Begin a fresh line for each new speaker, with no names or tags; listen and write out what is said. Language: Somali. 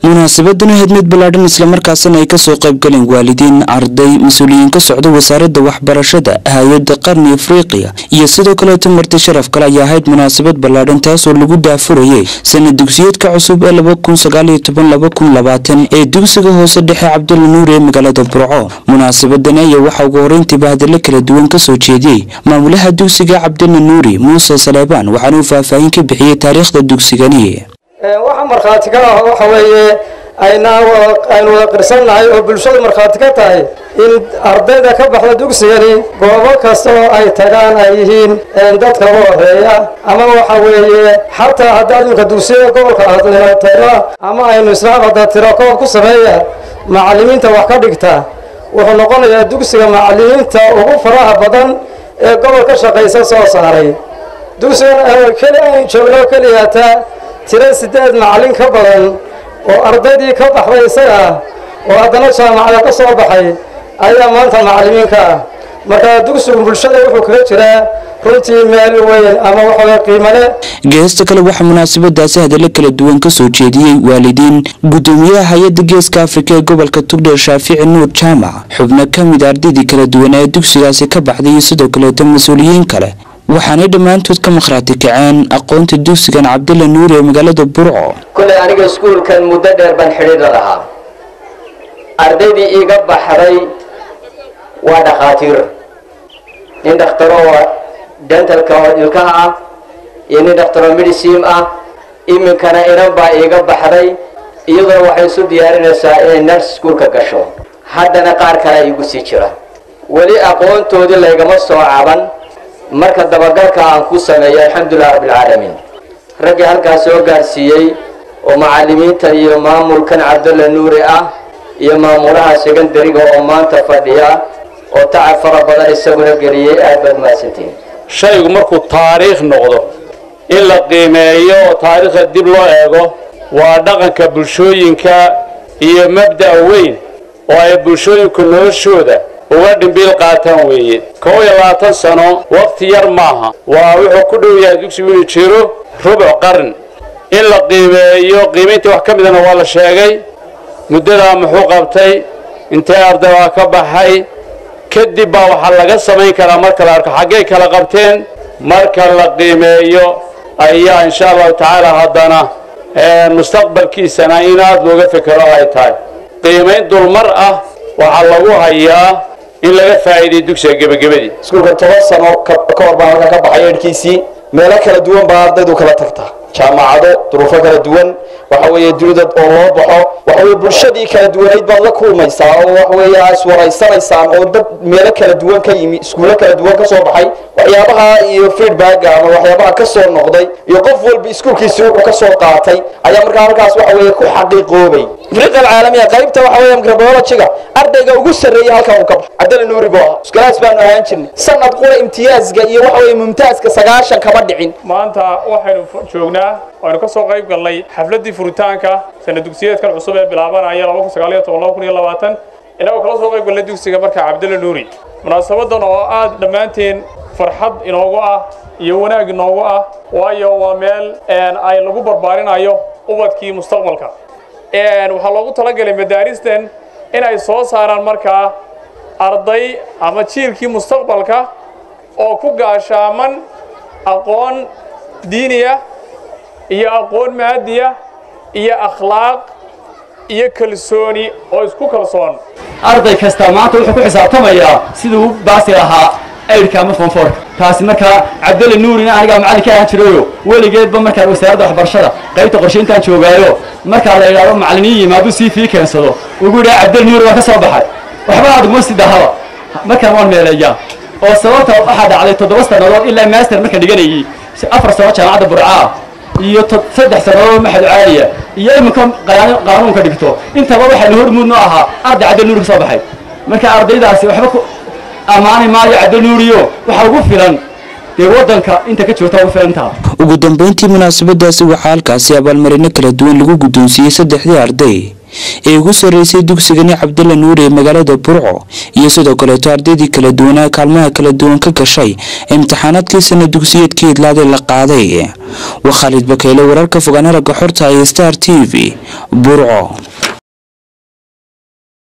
munaasabadan ahayd mid ballaadhan islamarkaasina ay ka soo qaybgaleen waalidiin arday mas'uuliyiin ka socda wasaaradda waxbarashada hay'adda qarni afriqiya iyo sidoo kaleeto marti sharaf kale ayaa ahayd munaasabad ballaadhan taasoo lagu daafurayay sanad dugsiyeedka cusub ee ee dugsiga hoose dhexe cabdulla nuur ee magaalada burco. Munaasabadani ayaa waxaa ugu horeyntiiba hadallo kala duwan ka soo jeediyey maamulaha dugsiga cabdilla nuuri muuse saleebaan waxaana uu faahfaahin ka bixiyey taariikhda dugsigani
waxa markhaati ka ah waxa weeye aynu wada qirsannahay oo bulshadu markhaati ka tahay in ardayda ka baxda dugsigani goobo kasta oo ay tagaan ay yihiin dadka u horreeya. Ama waxa weeye xataa haddaad imika dugsiyada gobolka aad taga ama aynu islaam hadda tiro koob ku sameeya macallimiinta wax ka dhigta wuxuu noqonayaa dugsiga macallimiinta ugu faraha badan ee gobol ka shaqaysa soo saaray. Dugsigan keli aynu joogno keliyaata tiro sideed macallin ka badan oo ardaydii ka baxday isaga ah oo haddana jaamacada ka soo baxay ayaa maanta macallimiinka ah. Marka dugsigu bulshada wuxuu kaga jiraa runtii meel weyn ama waxaweye qiimale
geesta kale waxaa munaasabadaasi hadallo kala duwan ka soo jeediyey waalidiin. Guddoomiyaha hay'adda geeska afrika ee gobolka tugdheer shaafici nuur jaamac xubno ka mid ardaydii kala duwan ee dugsigaasi ka baxday iyo sidoo kaleeto mas'uuliyiin kale waxaanay dhammaantood ka makhraati kaceen aqoonta dugsigan cabdilla nuur ee magaalada burco.
Kullay aniga iskuulkan muddo dheer baan xidhiidha lahaa. Ardaydii iiga baxday waa dhakhaatiir. Nin dhakhtaroo dentalka oo ilkaha ah iyo nin dhakhtaroo medicine ah iminkana inan baa iiga baxday iyaduna waxay isu diyaarinaysaa inay nars iskuulka gasho. Haddana qaar kale iigu sii jira. Weli aqoontoodii laygama soo caban marka dabagalka aan ku sameeyo alxamdulilah rabbilcaalamiin raggii halkaas soo gaarsiiyey oo macallimiinta iyo maamulkan cabdulla nuuri ah iyo maamulaha secondariga oo maanta fadhiya oo tacab fara badan isaguna geliyey aad baad mahadsantihin
shaygu markuu taariikh noqdo in la qiimeeyo oo taariikhda dib loo eego waa dhaqanka bulshooyinka iyo mabda' weyn oo ay bulshooyinku noloshooda uga dhimbiil qaataan weeye. Kow iyo labaatan sano wakhti yar maaha. Waa wuxuu ku dhow yahay dugsigu inuu jiro rubuc qarn. In la qiimeeyo qiimayntii wax ka midana waa la sheegay. Muddadaa muxuu qabtay? Intee arday waa ka baxay? Kadib baa waxaa laga samayn karaa marka la arko. Xaggay kala qabteen? Marka la qiimeeyo ayaa insha allahu tacaala haddana mustaqbalkiisana in aada looga fekero ay tahay. Qiimayn dulmar ah waxaa lagu hayaa in laga faa'iiday dugsiga gebagabadii.
Iskuulka toban sano ka hor baan halkan ka baxay eedhkiisii meelo kala duwan baa ardaydu kala tagtaa jaamacado duruufo kala duwan waxa weeye dunida oo loo baxo waxa weye bulshadii kala duwanayd baad la kulmaysaa oo waxa weeye aa iswaraysanaysaan oo dad meelo kala duwan ka yimi iskuulo kala duwan ka soo baxay waxyaabaha iyo feedbacka ama waxyaabaha ka soo noqday iyo qof walba iskuulkiisi wuxuu ka soo qaatay ayaa markaa halkaas waxa weeye ku xaqiiqoobay. Afriqa alcaalamiya qaybta waxa weeye microbiologiga ardayga ugu sarreeyay halkan uu ka baxo. Cabdalla nuuri buu ahaa. Iskulaas baanu ahaan jirnay. Sanad qura imtiyaazka iyo waxa weeye mumtaaska sagaashan kama dhicin.
Maanta waxaynu joognaa waanu ka soo qayb galnay xafladdii furitaanka sanad dugsiyeedkan cusub ee bilaabanaya inagoo kala soo qayb galnay dugsiga marka cabdalla nuuri. Munaasabadan oo aad dhammaanteen farxad inoogu ah iyo wanaag inoogu ah waayo waa meel ay lagu barbaarinayo ubadkii mustaqbalka. Waxaa loogu talagalay madaaristan in ay soo saaraan markaa arday ama jiilkii mustaqbalka oo ku gaashaaman aqoon diiniya iyo aqoon maadiya iyo akhlaaq iyo kalsooni oo isku kalsoon.
Arday kasta maanta wuxuu ku xisaabtamayaa siduu u baasi lahaa aydhka ama fonfoorka taasi markaa cabdulla nuurina anigaa macallin ka ahaan jirayo weligeedba markaan wasaaradda waxbarashada qaybta qorshayntaan joogaayo markaa la yidhahdo macalliniin yimaaduu sii fii keensado. Ugu yidhaha cabdulla nuuri waa ka soo baxay. Waxba aaduguma sii dahaba markaan waan meeleeyaa. Oo sababta waxaa dhacday toddoba sannadood ilaa master markaan dhiganayay. Afar sano jaamacadda burcaa iyo saddex sannadood maxad caaliya iyo iminka qaanuunka dhigto. Intaba waxaa la hormuudno ahaa. Arday cabdil nuuri ka soo baxay. Marka ardaydaasi waxba ku ammaani maayo cabdil nuuriyo. Waxaa ugu filan dee waddanka inta ka jirta ugu filantaa
ugu dambeyntii munaasabadaasi waxaa halkaasi abaalmarino kala duwan lagu guddoonsiiyey saddexdii arday ee ugu sarreysay dugsigani cabdalla nuuri ee magaalada burco iyo sidoo kaleeto ardaydii kala duwanaa kaalmaha kala duwan ka gashay imtixaanaadkii sana dugsiyeedkii idlaaday la qaaday. Waa khaalid bakeyle wararka fogaan aragga xorta ee star t v burco